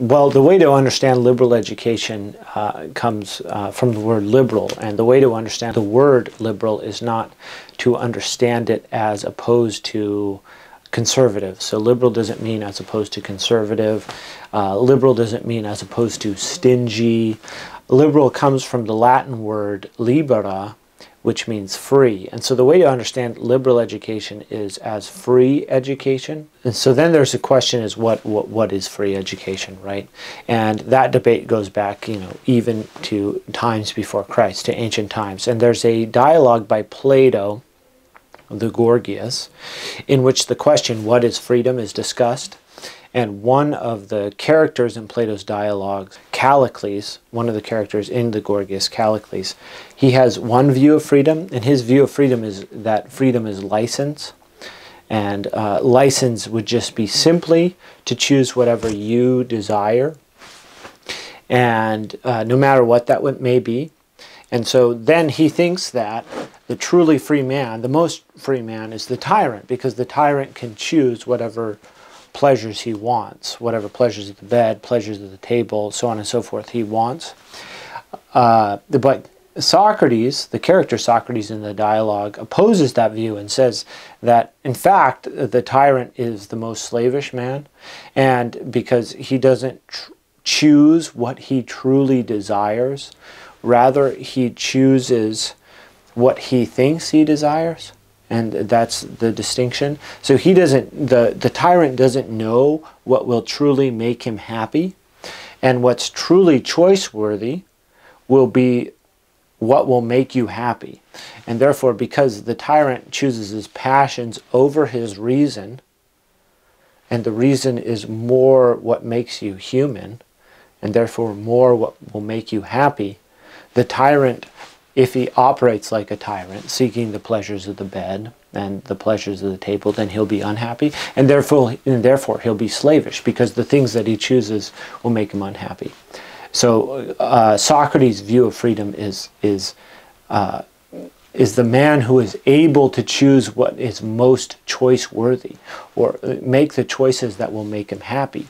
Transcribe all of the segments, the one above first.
Well, the way to understand liberal education uh, comes uh, from the word liberal, and the way to understand the word liberal is not to understand it as opposed to conservative. So, liberal doesn't mean as opposed to conservative. Uh, liberal doesn't mean as opposed to stingy. Liberal comes from the Latin word libera, which means free. And so the way to understand liberal education is as free education. And so then there's a question is what, what, what is free education, right? And that debate goes back, you know, even to times before Christ, to ancient times. And there's a dialogue by Plato, the Gorgias, in which the question, what is freedom, is discussed. And one of the characters in Plato's dialogues, Callicles, one of the characters in the Gorgias, Callicles, he has one view of freedom, and his view of freedom is that freedom is license. And uh, license would just be simply to choose whatever you desire, and uh, no matter what that may be. And so then he thinks that the truly free man, the most free man, is the tyrant, because the tyrant can choose whatever pleasures he wants, whatever pleasures of the bed, pleasures of the table, so on and so forth he wants. Uh, but Socrates, the character Socrates in the dialogue, opposes that view and says that, in fact, the tyrant is the most slavish man, and because he doesn't choose what he truly desires, rather, he chooses what he thinks he desires and that's the distinction. So he doesn't, the, the tyrant doesn't know what will truly make him happy, and what's truly choice worthy will be what will make you happy. And therefore, because the tyrant chooses his passions over his reason, and the reason is more what makes you human, and therefore more what will make you happy, the tyrant if he operates like a tyrant, seeking the pleasures of the bed and the pleasures of the table, then he'll be unhappy, and therefore, and therefore he'll be slavish because the things that he chooses will make him unhappy. So uh, Socrates' view of freedom is is uh, is the man who is able to choose what is most choice worthy or uh, make the choices that will make him happy.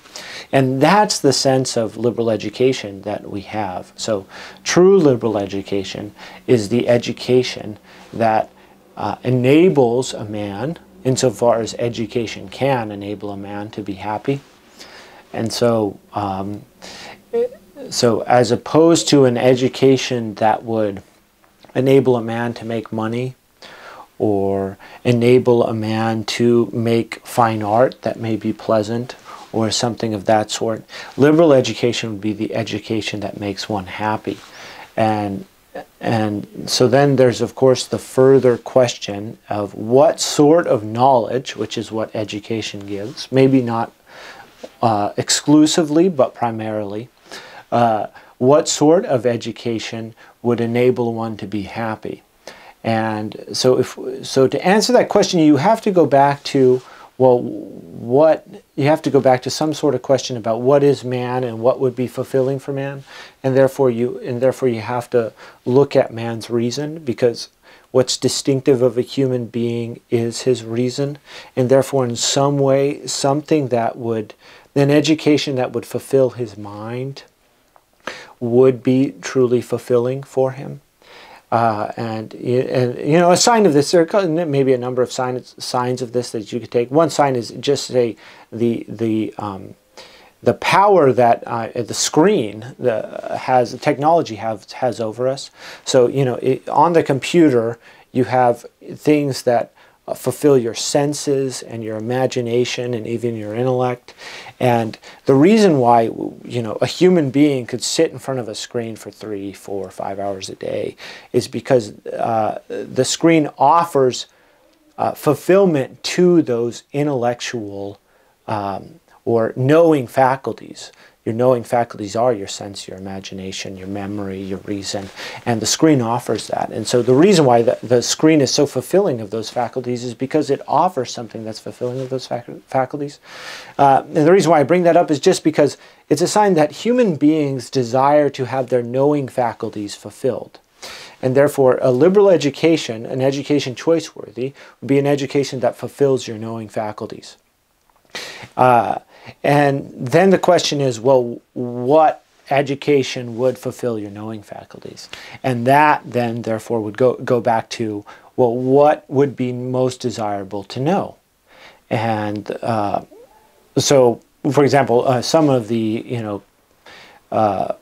And that's the sense of liberal education that we have. So, true liberal education is the education that uh, enables a man, insofar as education can enable a man to be happy. And so, um, so as opposed to an education that would enable a man to make money or enable a man to make fine art that may be pleasant or something of that sort. Liberal education would be the education that makes one happy. And and so then there's of course the further question of what sort of knowledge, which is what education gives, maybe not uh, exclusively but primarily, uh, what sort of education would enable one to be happy? And so, if so, to answer that question, you have to go back to well, what you have to go back to some sort of question about what is man and what would be fulfilling for man, and therefore you and therefore you have to look at man's reason because what's distinctive of a human being is his reason, and therefore in some way something that would an education that would fulfill his mind would be truly fulfilling for him. Uh, and, and, you know, a sign of this, there are maybe a number of signs, signs of this that you could take. One sign is just say the, the, um, the power that uh, the screen the, has, the technology has, has over us. So, you know, it, on the computer, you have things that uh, fulfill your senses and your imagination and even your intellect. And the reason why, you know, a human being could sit in front of a screen for three, four, five hours a day is because uh, the screen offers uh, fulfillment to those intellectual um, or knowing faculties. Your knowing faculties are your sense, your imagination, your memory, your reason, and the screen offers that. And so the reason why the, the screen is so fulfilling of those faculties is because it offers something that's fulfilling of those fac faculties. Uh, and the reason why I bring that up is just because it's a sign that human beings desire to have their knowing faculties fulfilled. And therefore, a liberal education, an education choice worthy, would be an education that fulfills your knowing faculties. Uh, and then the question is, well, what education would fulfill your knowing faculties? And that then, therefore, would go, go back to, well, what would be most desirable to know? And uh, so, for example, uh, some of the, you know, uh,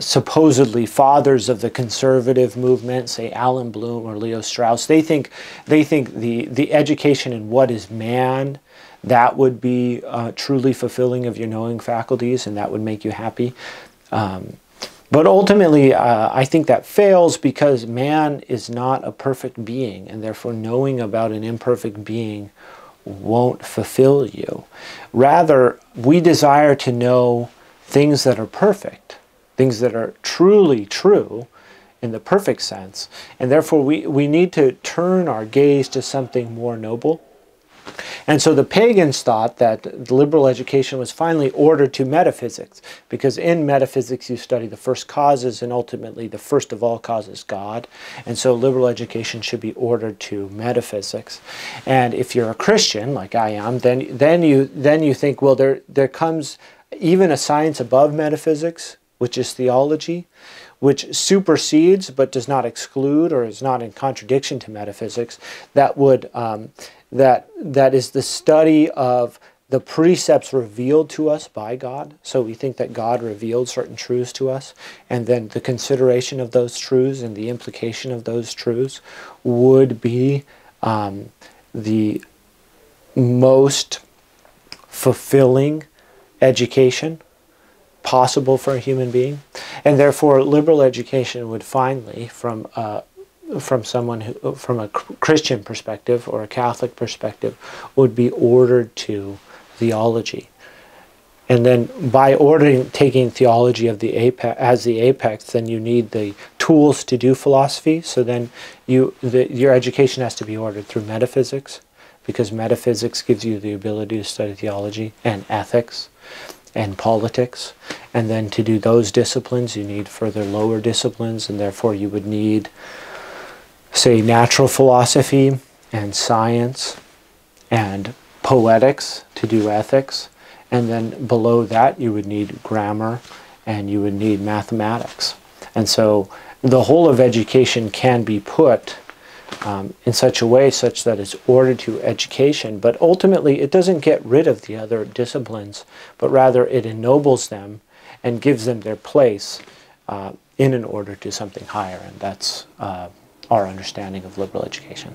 supposedly fathers of the conservative movement, say Allan Bloom or Leo Strauss, they think they think the the education in what is man that would be uh, truly fulfilling of your knowing faculties and that would make you happy. Um, but ultimately, uh, I think that fails because man is not a perfect being, and therefore, knowing about an imperfect being won't fulfill you. Rather, we desire to know things that are perfect, things that are truly true in the perfect sense, and therefore, we, we need to turn our gaze to something more noble and so the pagans thought that liberal education was finally ordered to metaphysics, because in metaphysics you study the first causes and ultimately the first of all causes, God. And so liberal education should be ordered to metaphysics. And if you're a Christian, like I am, then, then, you, then you think, well, there, there comes even a science above metaphysics, which is theology, which supersedes but does not exclude or is not in contradiction to metaphysics, that would um, that that is the study of the precepts revealed to us by God. So we think that God revealed certain truths to us, and then the consideration of those truths and the implication of those truths would be um, the most fulfilling education possible for a human being. And therefore, liberal education would finally, from uh, from someone who, from a Christian perspective or a Catholic perspective, would be ordered to theology. And then by ordering, taking theology of the apex, as the apex, then you need the tools to do philosophy. So then you, the, your education has to be ordered through metaphysics, because metaphysics gives you the ability to study theology and ethics and politics. And then to do those disciplines, you need further lower disciplines, and therefore you would need say, natural philosophy and science and poetics to do ethics. And then below that, you would need grammar and you would need mathematics. And so the whole of education can be put um, in such a way such that it's ordered to education, but ultimately it doesn't get rid of the other disciplines, but rather it ennobles them and gives them their place uh, in an order to something higher, and that's uh, our understanding of liberal education.